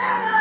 Yeah.